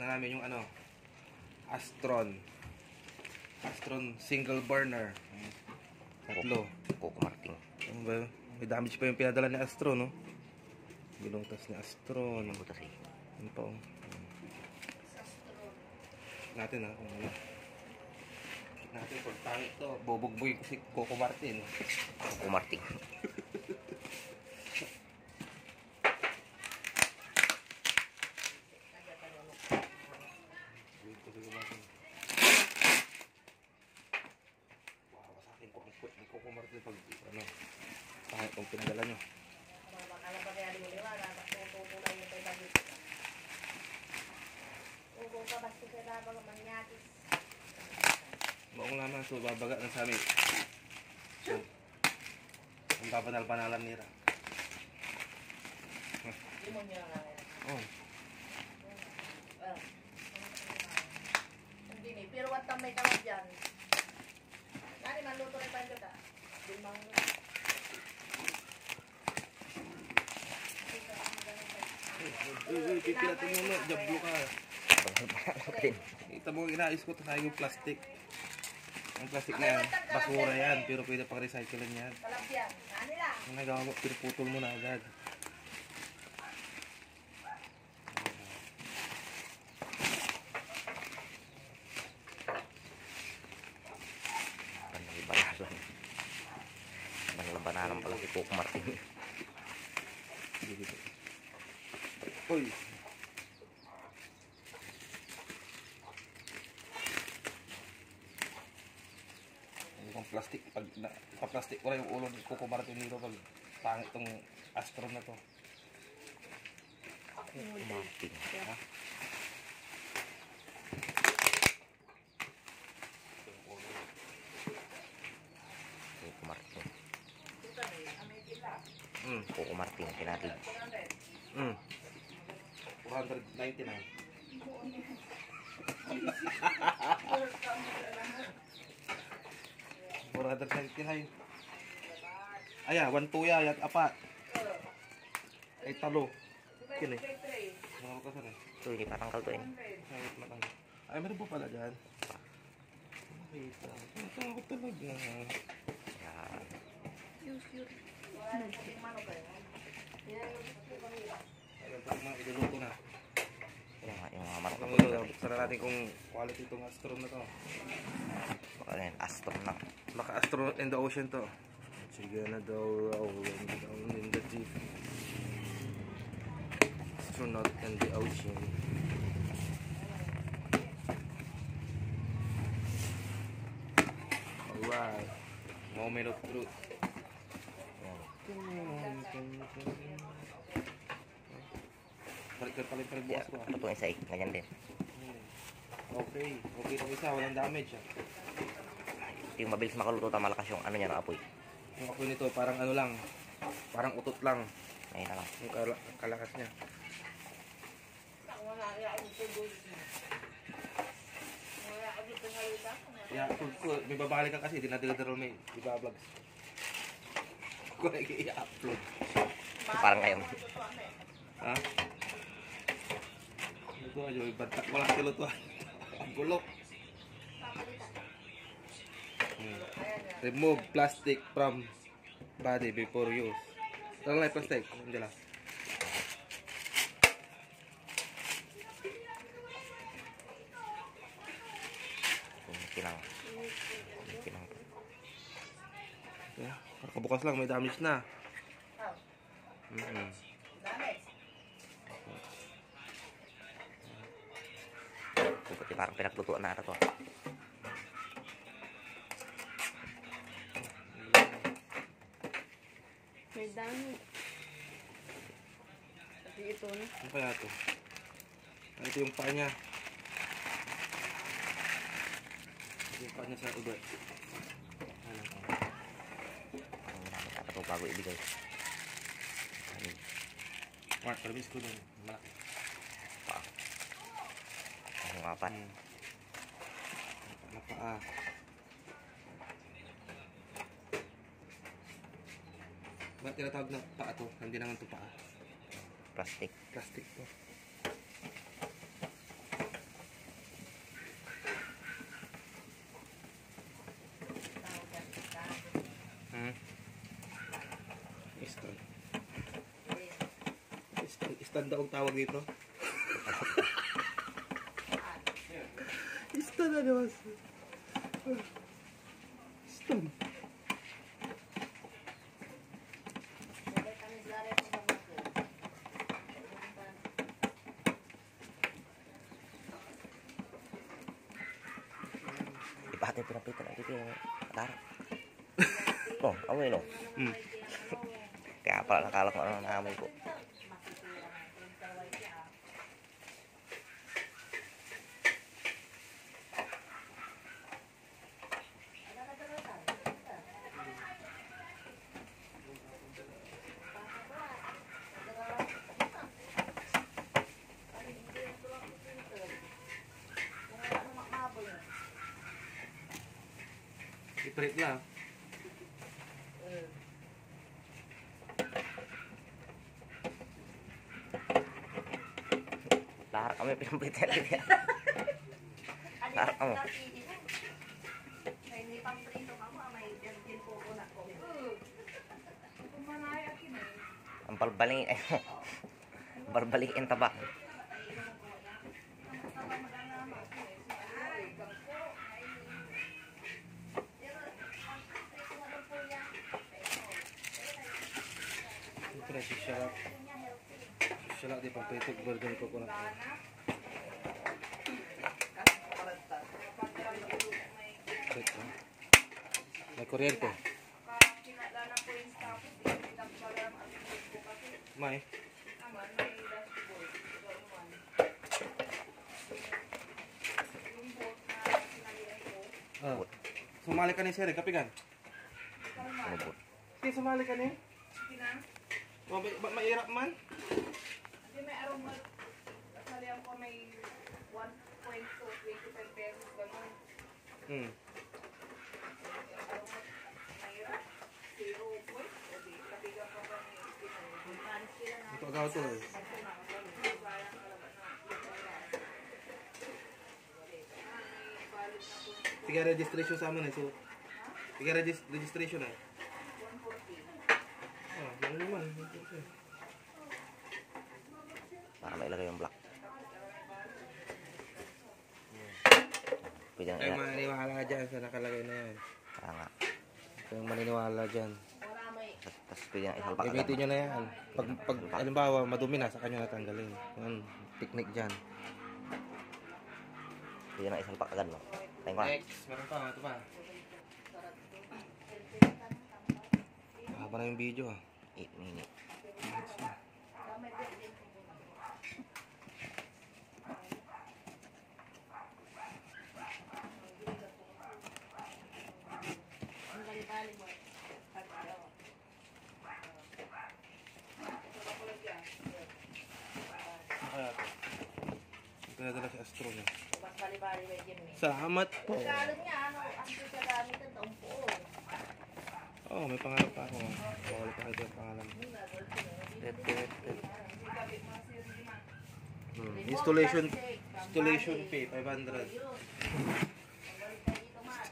na namin yung ano, Astron. Astron single burner. Tatlo. Coco Martin. Ano ba yun? May damage pa yung pinadala ni Astro, no? Binutas ni Astro. Ano Butas eh. Ano pa, oh. Natin, ha? Kung ano. Natin, pag pangit to, bobogboy ko si Coco Martin. Coco Martin. Dito sa gumasin. Wow, sa akin ko ang kwet ni Coco Martin pag ano, pangit kong pinadala nyo. Maong naman, so babaga na sa amin. So, ang babanal-banalan nila. Oh, Pero what tamay ka lang dyan? Nani man luto rin tayo ka? Limang... uy, uy, pipilatin mo na, jablo ka. Ito mo, inaayos ko, tayo yung plastic. Ang plastic na yan, basura yan, pero pwede pang recycling yan. Ang nagawa mo, pinuputol mo na agad. Banal-banalan. Banal-banalan pala si Coco Martin. Dito. Uy! Hindi kong plastic. Pag na, pa-plastic ko yung ulo ni Coco Martin dito pag pangit tong astro na to. Coco Martin. Ha? Coco Martin. Mm. Coco Martin. Pinatid. Mm. 499. Four hundred ninety nine. Aya, one tuya, yat apat. Ay talo. Kini. Mga kasan eh. Ito, hindi patangkal to eh. Kahit matang. Ay, meron po pala dyan. Lang. Ito ako talaga. Yan. Ayun, pag mga iluluto na. Yung, yung mga manok na po. buksan na natin kung quality itong Astro na to. Baka yan, Astro na. Baka Astro in the ocean to. Sige na daw rolling down in the deep. Astronaut in the ocean. Alright. Moment of truth. Yan. Balik ka pala yung Yeah, bukas ko ah. ano to isa eh. Ganyan din. Okay. Okay itong isa. Walang damage ah. Ito yung mabilis makaluto ta malakas yung ano niya na apoy. Yung apoy nito parang ano lang. Parang utot lang. Ayun na lang. Yung kala- kalakas niya. Halita. I-upload ko. May babalik ka kasi. Dinadala may iba-vlogs. Ko na i-upload. Parang ngayon. Ha? Ito ayo ibantak mo lang bulok. Hmm. Remove plastic from body before use. Lang lang plastic. Hindi lang. Kunti lang. May damage na. Damage. Pinaglutuan na ata to. May dami. Kasi ito na. Ano kaya to? Ito yung paa niya. Ito yung paa niya sa ugat. Ano? Parang ginamit ata to bago ibigay. Ano, Mark, parabis ko dun. Malaki. pa. Ano nga pa? Hmm. napaa ba't tinatawag na paa to? hindi naman to paa plastic plastic to Hmm? Istan. Istan. Istan daw ang tawag dito. Stand na naman. Stand. Sabay kami sa rin sa bago. Ipahati pinapitan ang titi yung katara. Oh, amoy no. Hmm. Kaya pala nakala ko ano na amoy ko. Makikira na yung taway siya. Ada ka dalasan? I-prep niya. Lahar kami pinapitan lagi. Sarap mo. May nipang prito ka mo, may din po ko na ko. Ang balbaling eh. ang taba. Ito na si Shalak. Shalak di pang prito. Burger ko ko na. Prep na. May kuryente. May. Ah. Sumali ka ni Sir, kapigan. Ano po? Sige, sumali ka ni. Oh, may, ba, mairap man. Hindi may aroma. Kasalihan ko may 1.2, 25 pesos, gano'n. Hmm. Mahirap. Ito agaw to eh. Na. Na. Tiga registration sa amin eh. So, tiga regis- registration eh. 140. Para mailagay yung black. Pwede na Ay, maniniwala dyan sa nakalagay na yan. Kaya nga. Ito yung maniniwala dyan. May Tapos pwede na isalpak agad. Gamitin nyo na yan. Pag, pag halimbawa, madumi na, sa kanya natanggalin. Yan, picnic dyan. Pwede na isalpak agad no. Ko na. Next, meron pa, ito pa. Haba na yung video ah. 8 minutes. ang bali-bali mo. Kaya ito. Ito na dala si Astro niya. Salamat po. Kalan niya, ano, ang siya gamit ng taong Oh, may pangalan pa ako. Bawal pa ito yung pangalan. Tet, tet, tet. Hmm. Installation installation fee 500.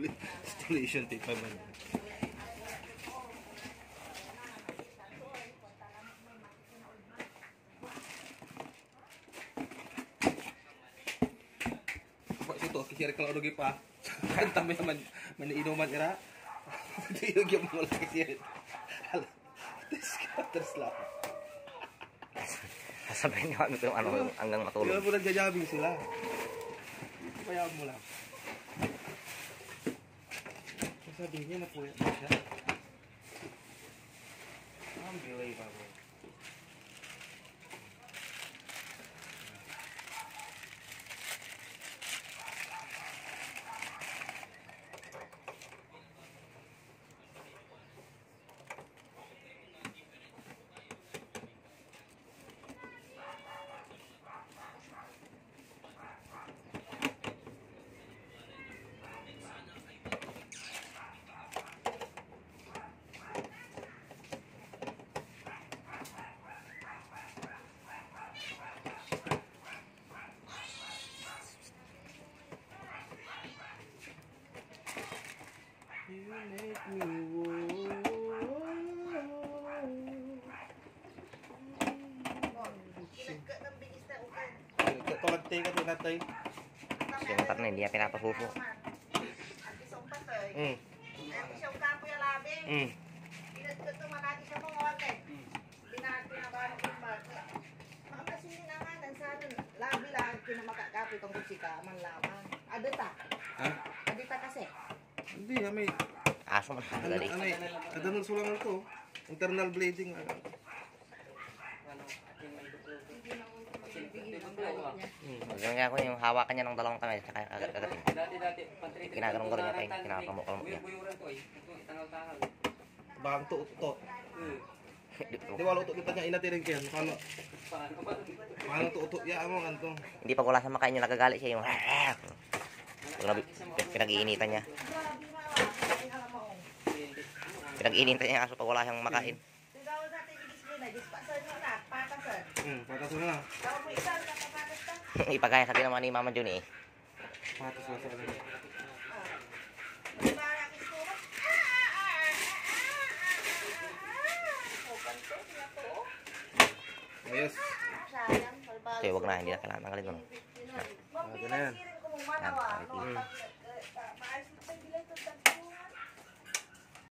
Installation fee 500. Apa situ kira kalau rugi pa. Kan tamay naman maniinuman ira. Hindi yung mga laki siya. Terus terus lang. Sasabihin niyo kami kung ano hanggang matulog. mo nagja-jogging sila? Kaya mo lang. Sabi niya na po siya. Unbelievable. Natay ka to, natay. Kasi yung motor na hindi niya patay. Mm. Ang isang kapo yung labi. Mm. Na na labi lang, kinamakakapi kung kusika, man lamang. Adita. Ha? Adita kasi. Hindi, may... Aso man. Ano, Dali. ano, adanol sulang to. Internal bleeding. ano. Ganyan nga ako yung hawakan niya ng dalawang kamay. Tsaka agad-agatin. Dati-dati, pantri- Ginaganon ko rin niya tayo. Kinakamukha niya. Buyuran ko eh. Bang to, to. Eh, Di wala to kita niya inatirin kayan. Paano, Paano to, to, ya mo, kanto. Hindi pa wala sa makain yung nagagalit siya yung Pag nabi- pinag-iinitan niya. Mo. Pinag-iinitan niya yung aso pag wala siyang makain. Tigaw natin yung display na, dispasan mo na, patasan. Hmm, patas mo na. Mo ka. Ipagaya sa ginawa ni Mama Jun eh. Patas mo sa. Di ba ang istura? O, kanto, sila to. Ayos. Sayang, balbalo. Kaya wag na, hindi na kailangan tanggalin sirin ko mong manawa. Ah, no?